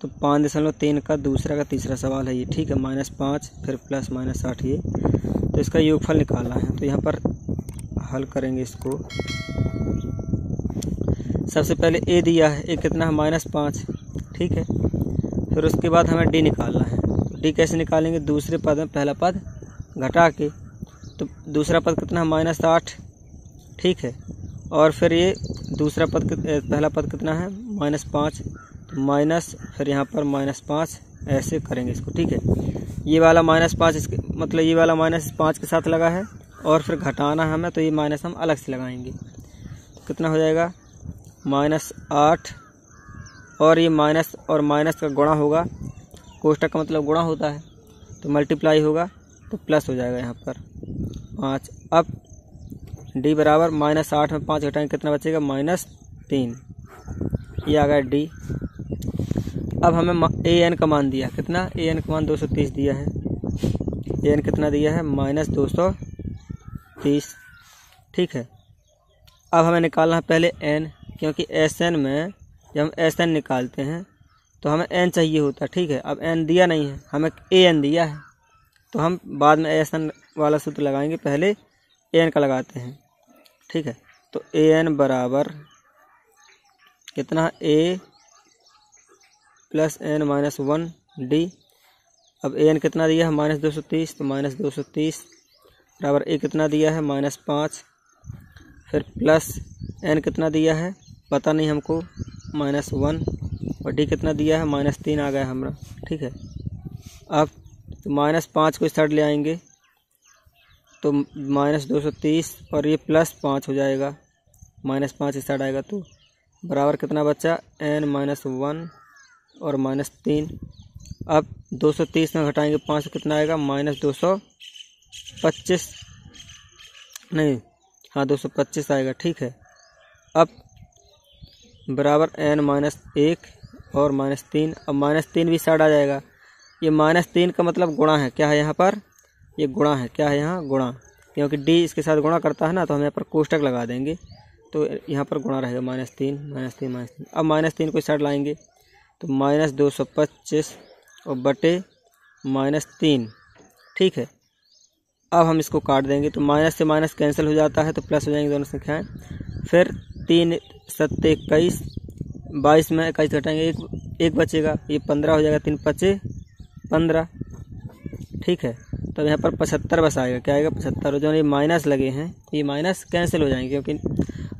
तो पाँच दशमलव तीन का दूसरा का तीसरा सवाल है ये। ठीक है, माइनस पाँच, फिर प्लस माइनस आठ ये। तो इसका योगफल निकालना है। तो यहाँ पर हल करेंगे इसको। सबसे पहले ए दिया है, ए कितना है? माइनस पाँच। ठीक है, फिर उसके बाद हमें डी निकालना है। डी कैसे निकालेंगे? दूसरे पद में पहला पद घटा के। तो दूसरा पद कितना है? माइनस आठ। ठीक है, और फिर ये दूसरा पद, पहला पद कितना है? माइनस पाँच। माइनस, फिर यहाँ पर माइनस पाँच, ऐसे करेंगे इसको, ठीक है? ये वाला माइनस पाँच इसके मतलब ये वाला माइनस पाँच के साथ लगा है, और फिर घटाना हमें तो ये माइनस हम अलग से लगाएँगे। कितना हो जाएगा? माइनस आठ, और ये माइनस, और माइनस का गुणा होगा, कोष्टक का मतलब गुणा होता है तो मल्टीप्लाई होगा तो प्लस हो जाएगा यहाँ पर पाँच। अब डी बराबर माइनस आठ में पाँच घटाएँगे, कितना बचेगा? माइनस तीन। ये आ गया डी अब हमें ए एन का मान दिया। कितना? ए एन का मान दो सौ तीस दिया है। ए एन कितना दिया है? माइनस दो सौ तीस। ठीक है। अब हमें निकालना है पहले एन क्योंकि एस एन में जब हम एस एन निकालते हैं तो हमें एन चाहिए होता है। ठीक है। अब एन दिया नहीं है। हमें ए एन दिया है। तो हम बाद में एस एन वाला सूत्र लगाएँगे। पहले ए एन का लगाते हैं। ठीक है। तो ए एन बराबर कितना? A plus N minus one D. अब ए एन कितना दिया है? माइनस दो सौ तीस तो माइनस दो सौ तीस। बराबर ए कितना दिया है? माइनस पाँच। फिर प्लस एन कितना दिया है? पता नहीं हमको। Minus one. और डी कितना दिया है? माइनस तीन आ गया हमारा। ठीक है। अब तो माइनस पाँच को इस साइड ले आएँगे। तो माइनस दो सौ तीस और ये प्लस पाँच हो जाएगा। माइनस पाँच इस साइड आएगा तो। बराबर कितना बचा? N minus one. और माइनस तीन। अब दो सौ तीस में घटाएँगे पाँच सौ कितना आएगा? माइनस दो सौ पच्चीस। नहीं हाँ दो सौ पच्चीस आएगा, ठीक है। अब बराबर एन माइनस एक और माइनस तीन। अब माइनस तीन भी साइड आ जाएगा। ये माइनस तीन का मतलब गुणा है। क्या है यहाँ पर? ये गुणा है। क्या है यहाँ? गुणा। क्योंकि डी इसके साथ गुणा करता है ना तो हम यहाँ पर कोष्टक लगा देंगे। तो यहाँ पर गुणा रहेगा माइनस तीन माइनस तीन माइनस तीन। अब माइनस तीन को साइड लाएँगे। तो माइनस दो सौ पच्चीस और बटे माइनस तीन। ठीक है? अब हम इसको काट देंगे तो माइनस से माइनस कैंसिल हो जाता है तो प्लस हो जाएँगे दोनों संख्याएँ। फिर तीन सत्ते इक्कीस, बाईस में इक्कीस घटाएँगे, एक एक बचेगा। ये पंद्रह हो जाएगा, तीन पचे पंद्रह। ठीक है? तो यहाँ पर पचहत्तर बस आएगा। क्या आएगा? पचहत्तर। जो ये माइनस लगे हैं, ये माइनस कैंसिल हो जाएँगे क्योंकि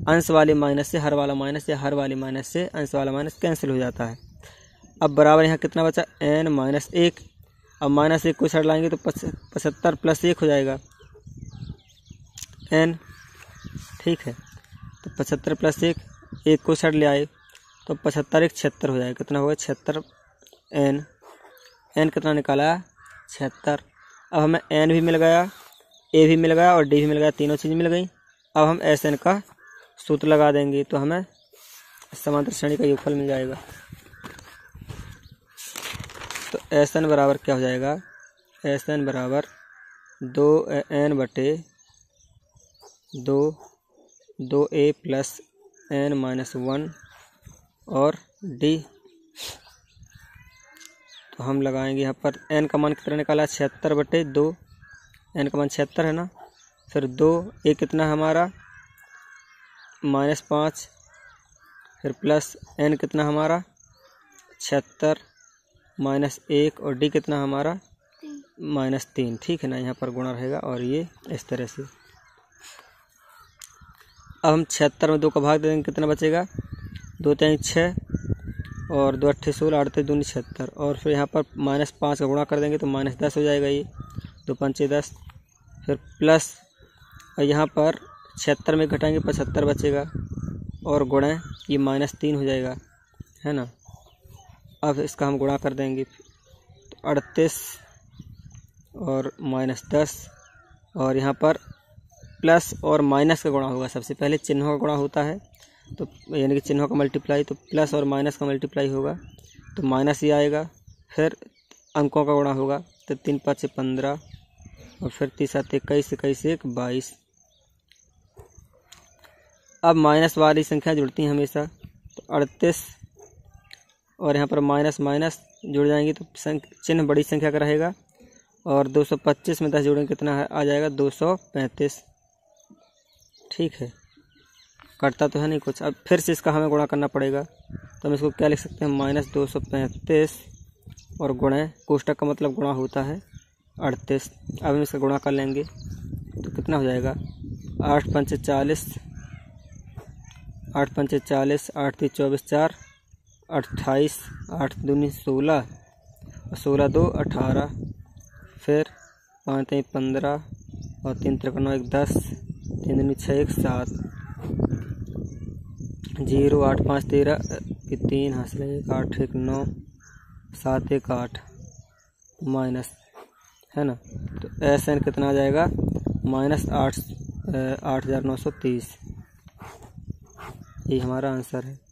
अंश वाले माइनस से, हर वाला माइनस या हर वाले माइनस से अंश वाला माइनस कैंसिल हो जाता है। अब बराबर यहाँ कितना बचा? एन माइनस एक। अब माइनस एक को साइड लाएँगे तो पचहत्तर प्लस एक हो जाएगा। एन ठीक है। तो पचहत्तर प्लस एक एक को साइड ले आए। तो पचहत्तर एक छिहत्तर हो जाएगा। कितना होगा छिहत्तर। एन एन कितना निकाला? छिहत्तर। अब हमें एन भी मिल गया ए भी मिल गया और डी भी मिल गया। तीनों चीज़ मिल गई। अब हम एस एन का सूत्र लगा देंगे तो हमें समांतर श्रेणी का योगफल मिल जाएगा। एस एन बराबर क्या हो जाएगा? एस एन बराबर दो एन बटे दो दो A plus N minus one और डी। तो हम लगाएँगे यहाँ पर एन का मान कितना निकाला? छिहत्तर बटे दो। एन का मान छिहत्तर है ना? फिर दो, ए कितना हमारा? माइनस पाँच। फिर प्लस एन कितना हमारा? छिहत्तर। माइनस एक और डी कितना हमारा? माइनस तीन। ठीक है ना यहाँ पर गुणा रहेगा और ये इस तरह से। अब हम छिहत्तर में दो का भाग दे देंगे कितना बचेगा? दो तीन छः और दो अट्ठे सोलह अड़तीस दूनी छिहत्तर। और फिर यहाँ पर माइनस पाँच का गुणा कर देंगे तो माइनस दस हो जाएगा ये। दो पंचे दस। फिर प्लस और यहाँ पर छिहत्तर में घटाएँगे पचहत्तर बचेगा। और गुणा ये माइनस तीन हो जाएगा। है ना? अब इसका हम गुणा कर देंगे तो अड़तीस और माइनस दस, और यहाँ पर प्लस और माइनस का गुणा होगा सबसे पहले चिन्हों का गुणा होता है तो यानी कि चिन्हों का मल्टीप्लाई तो प्लस और माइनस का मल्टीप्लाई होगा तो माइनस ही आएगा, फिर अंकों का गुणा होगा तो तीन पाँच पंद्रह, और फिर तीस सात इक्कीस इक्कीस एक बाईस। अब माइनस वाली संख्या जुड़ती हैं हमेशा तो अड़तीस और यहाँ पर माइनस माइनस जुड़ जाएँगे तो चिन्ह बड़ी संख्या का रहेगा। और 225 में दस जोड़ेंगे कितना आ जाएगा? 235 ठीक है। कटता तो है नहीं कुछ। अब फिर से इसका हमें गुणा करना पड़ेगा। तो हम इसको क्या लिख सकते हैं? माइनस दो सौ पैंतीस और गुणे, कोष्टक का मतलब गुणा होता है अड़तीस। अब हम इसका गुणा कर लेंगे। तो कितना हो जाएगा? आठ पंच चालीस, आठ पंच चालीस, आठ तीस, चौबीस, चार। अट्ठाईस, आठ दूनी सोलह और सोलह दो अठारह, फिर पाँच तीन पंद्रह, और तीन तिरपन एक दस, तीन दूनी छः एक सात, ज़ीरो आठ पाँच तेरह तीन हासिल एक आठ, एक नौ, सात एक आठ, माइनस, है ना? तो एस एन कितना आ जाएगा? माइनस आठ आठ हज़ार नौ सौ तीस। ये हमारा आंसर है।